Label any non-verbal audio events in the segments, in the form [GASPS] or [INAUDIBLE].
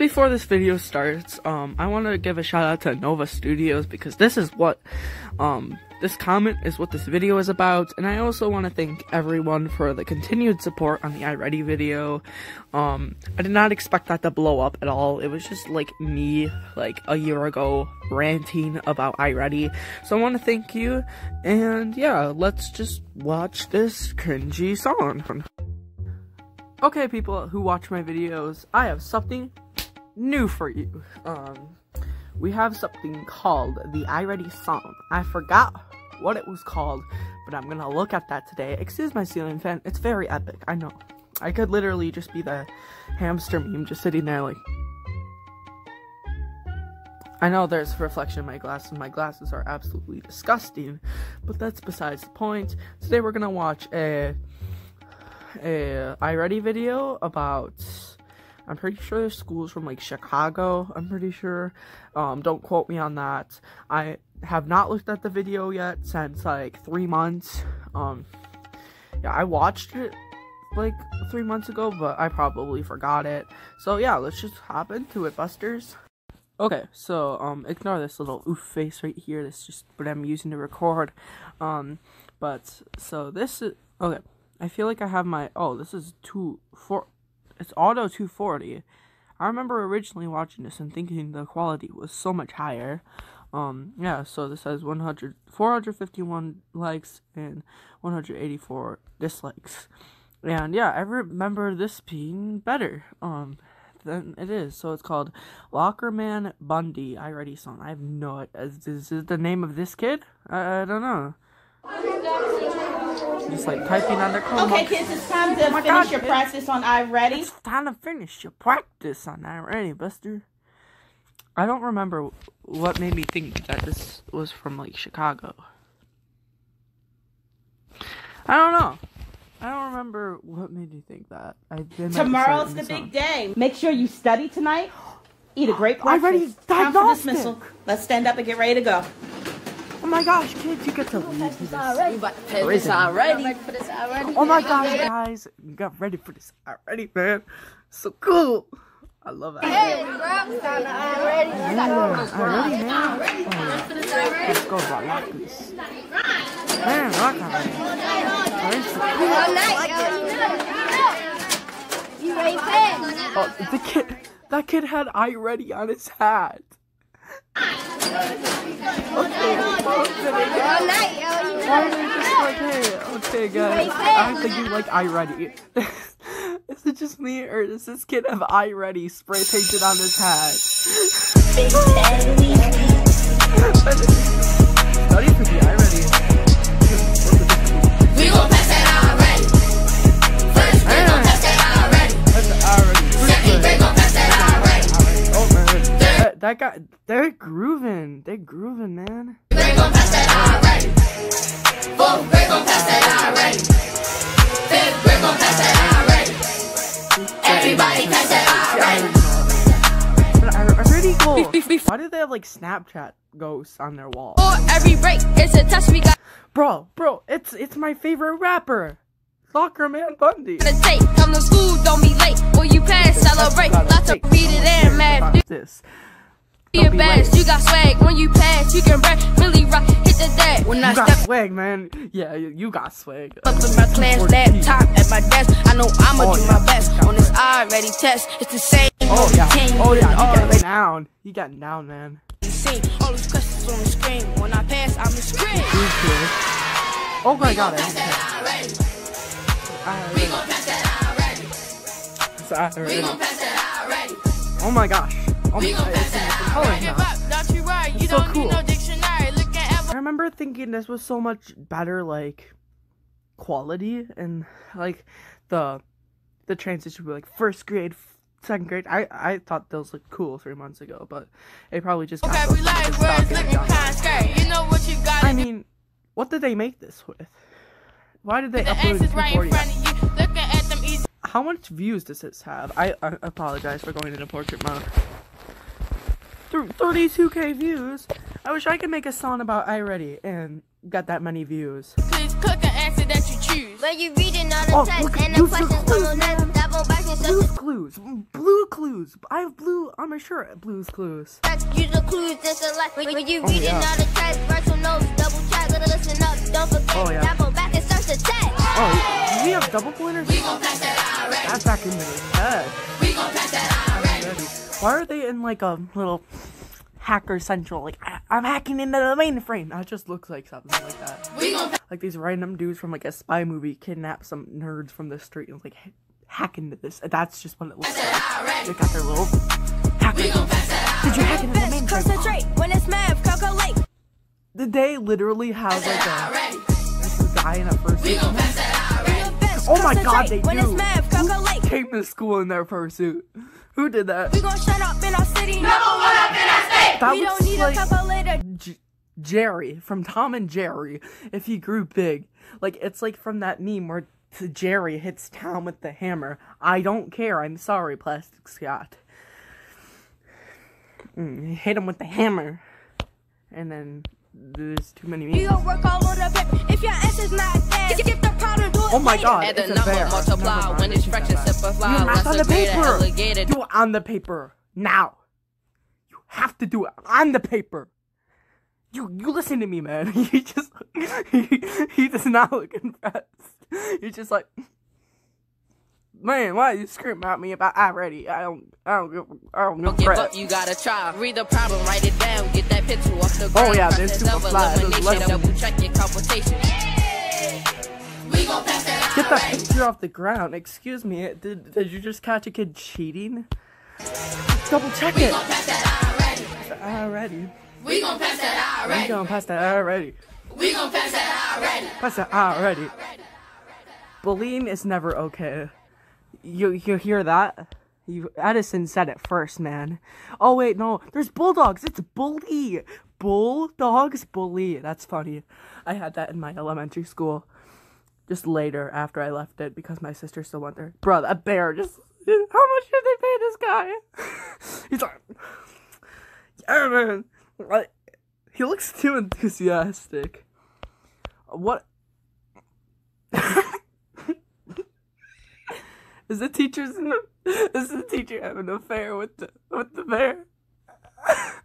before this video starts, um, I want to give a shout out to Nova Studios because this is what, um, this comment is what this video is about, and I also want to thank everyone for the continued support on the i-Ready video. Um, I did not expect that to blow up at all. It was just like me, like a year ago, ranting about i-Ready. So I want to thank you, and yeah, let's just watch this cringy song. Okay, people who watch my videos, I have something new for you. Um, we have something called the i-Ready song. I forgot what it was called, but I'm gonna look at that today. Excuse my ceiling fan, it's very epic, I know. I could literally just be the hamster meme just sitting there like... I know there's reflection in my glasses, my glasses are absolutely disgusting, but that's besides the point. Today we're gonna watch a, a i-Ready video about I'm pretty sure the school's from like Chicago. I'm pretty sure. Um, don't quote me on that. I have not looked at the video yet since like three months. Um, yeah, I watched it like three months ago, but I probably forgot it. So yeah, let's just hop into it, Busters. Okay, so um, ignore this little oof face right here. That's just what I'm using to record. Um, but so this is okay. I feel like I have my, oh, this is two, four, it's auto 240. I remember originally watching this and thinking the quality was so much higher. Um, yeah, so this has 100, 451 likes and 184 dislikes. And yeah, I remember this being better, um, than it is. So it's called Lockerman Bundy. i-Ready song. I have no idea. Is this the name of this kid? I, I don't know. Just like typing on their Chromebook. Okay, kids, it's time to Oh finish God, your practice on i-Ready. It's time to finish your practice on i-Ready, Buster. I don't remember what made me think that this was from like Chicago. I don't know. I don't remember what made you think that. I Tomorrow's the big day. Make sure you study tonight. Eat a great [GASPS] breakfast. i-Ready's Time for dismissal. Let's stand up and get ready to go. Oh my gosh, kids, you get to leave this. Already. But this already. This already. Oh my gosh, guys, you got ready for this already, man. So cool. I love it. Hey, bro. Already. Yeah, already, man. Oh, let's go, bro. Lock this. Man, rock already. Alright, so cool. All night, yo. You ready, fam? Oh, the kid, that kid had i-Ready on his hat. Okay, All night, yo. You why are they just like, hey, okay, guys, I think you like i-Ready. [LAUGHS] Is it just me, or does this kid have i-Ready spray painted on his hat? [LAUGHS] that, guy, they're grooving. They're grooving, man. We gon' pass that we gon' pass that already. Fifth, we gon' pass that. Everybody pass that already. But really cool. Why do they have like Snapchat ghosts on their wall? For every break, it's a touch we got Bro, bro, it's it's my favorite rapper, Soccer Man Bundy. take. Come to school, don't be late. Will you pass? Celebrate. Lots of read it and math. This. Your best. You got swag. When you pass, you can brag. Really rock. Hit the deck. When I You got step swag, man. Yeah, you, you got swag. up in my class laptop at my desk. I know I'ma Oh, do yeah. my best on this i-Ready test. It's the same. Oh yeah. Oh yeah. You got down. You got down, man. see all these questions on the screen? When I pass, I'm the screen. Oh my god. I I- we gon' pass that already. it's already- We gon' pass that already. Oh my gosh. Oh my We gon' god. pass It's in that color already. now. Don't you right? You It's so cool. need no dictionary. Look at I remember thinking this was so much better, like quality and like the the transition would be like first grade, second grade. I I thought those looked cool three months ago, but it probably just got so vocabulary fucking words looking it. kinda scary. You know what you got. I mean, what did they make this with? Why did they the upload it right in 240? front of you. Looking at them easy. How much views does this have? I, I apologize for going into portrait mode. Thir- 32k views. I wish I could make a song about i-Ready and got that many views. Please click the answer that you choose. When you reading all the Oh, text look and the questions so on the quick, left, double back it's Blue's just Clues. Blue Clues. I have blue on my shirt. Blue's Clues. a Use the clues just a lot. When, when you Oh, reading yeah. all the text, virtual notes, double check, gotta listen up. Don't forget, Oh, yeah. now go back and search the text. Oh, do we have double pointers? We gon' pass that already. That's back in the head. We gon' pass that already. Why are they in like a little hacker central? Like I- I'm hacking into the mainframe. That just looks like something like that. Like these random dudes from like a spy movie kidnap some nerds from the street and like hack into this. That's just what it looks like. They got their little hacker. Did you hack into the Best mainframe? concentrate when it's math, calculate. Did they literally have like a Already. guy in a fursuit? We gon' pass that already. Best Oh my god, they do. It's math, calculate. Who came to school in their fursuit? Who did that? We gon' shut up in our city. Number one up in our state. That we don't need like- a calculator. J- Jerry from Tom and Jerry if he grew big. Like it's like from that meme where Jerry hits Tom with the hammer. I don't care. I'm sorry, Plastic Scott. Mm, hit him with the hammer, and then there's too many We memes. gon' work all on the paper. If your answer's not there, skip the problem, do it Oh my god, Add the it's a bear. multiply Never when it's fresh and simplify. Do math on the Once a greater paper. Do it on the paper now. You have to do it on the paper. You you listen to me, man. [LAUGHS] He just he, he does not look impressed. He's just like, man, why you screaming at me about already? I don't I don't give I don't give a crap. up, you gotta try. Read the problem, write it down, get that picture off the Oh, yeah, Process this super fly, this elimination, lesson. double check your computation. We gon' pass that Get that picture off the ground. Excuse me. Did did you just catch a kid cheating? Double check it. pass that already. We gon' pass that already. We gonna pass that already. We gon' pass that already. Pass that already. Bullying is never okay. You you hear that? You Edison said it first, man. Oh wait, no. There's bulldogs. It's bully. Bulldogs bully. That's funny. I had that in my elementary school. Just later after I left it because my sister still went there. Bro, that bear just how much did they pay this guy? [LAUGHS] He's like Yeah man. Like, he looks too enthusiastic. What Is the teacher's in a, is the teacher having an affair with the with the bear? [LAUGHS]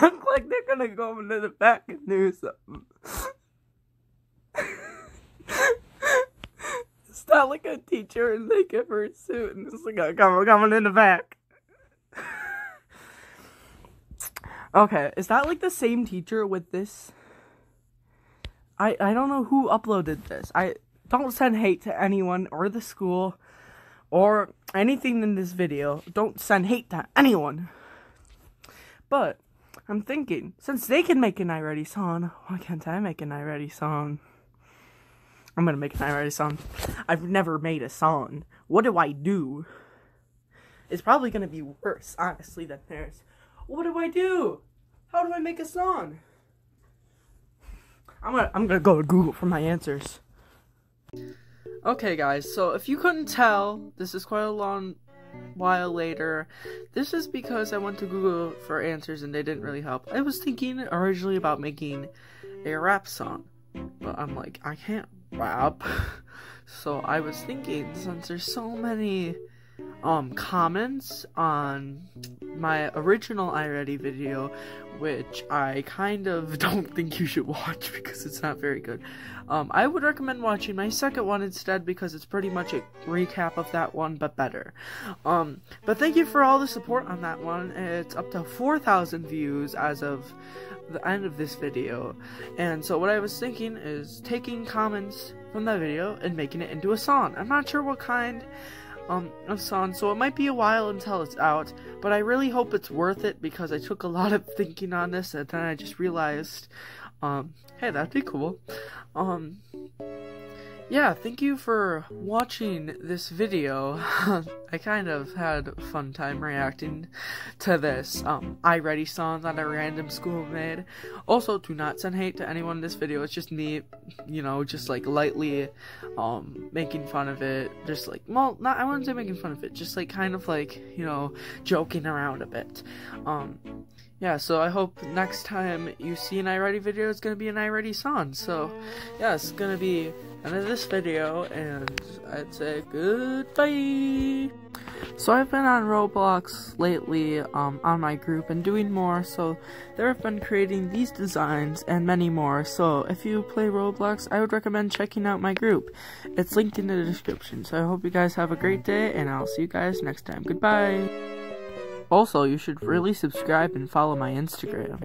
Look like they're gonna go into the back and do something. it's not like a teacher and they give her a suit and it's like oh, coming coming in the back. okay, is that like the same teacher with this? I I don't know who uploaded this. I don't send hate to anyone or the school or anything in this video. Don't send hate to anyone. But I'm thinking, since they can make an i-Ready song, why can't I make an i-Ready song? I'm gonna make an i-Ready song. I've never made a song. What do I do? It's probably gonna be worse, honestly, than theirs. What do I do? How do I make a song? I'm gonna I'm gonna go to Google for my answers. Okay, guys, so if you couldn't tell, this is quite a long while later. This is because I went to Google for answers and they didn't really help. I was thinking originally about making a rap song, but I'm like, I can't rap. [LAUGHS] So I was thinking, since there's so many um comments on my original i-Ready video, which I kind of [LAUGHS] don't think you should watch [LAUGHS] because it's not very good. Um, I would recommend watching my second one instead because it's pretty much a recap of that one, but better. Um, but thank you for all the support on that one. It's up to 4,000 views as of the end of this video. And so what I was thinking is taking comments from that video and making it into a song. I'm not sure what kind um, song, so it might be a while until it's out, but I really hope it's worth it because I took a lot of thinking on this and then I just realized, um, hey, that'd be cool. Um, yeah, thank you for watching this video. [LAUGHS] I kind of had fun time reacting to this um i-Ready song that a random school made. Also, do not send hate to anyone in this video. It's just me, you know, just like lightly um making fun of it. Just like well, not I wouldn't say making fun of it, just like kind of like, you know, joking around a bit. Um yeah, so I hope next time you see an i-Ready video, it's gonna be an i-Ready song. So, yeah, it's gonna be end of this video, and I'd say goodbye. So I've been on Roblox lately, um, on my group and doing more. So there have been creating these designs and many more. So if you play Roblox, I would recommend checking out my group. It's linked in the description. So I hope you guys have a great day, and I'll see you guys next time. Goodbye. Also, you should really subscribe and follow my Instagram.